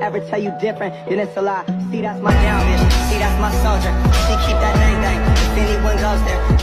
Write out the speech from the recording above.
Ever tell you different, then it's a lie. See, that's my down bitch. See, that's my soldier. She keep that dang dang. If anyone goes there,